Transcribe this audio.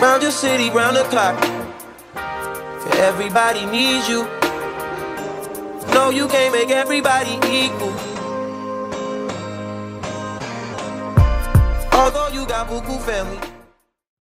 Round your city, round the clock. Everybody needs you. No, you can't make everybody equal. Although you got buku family.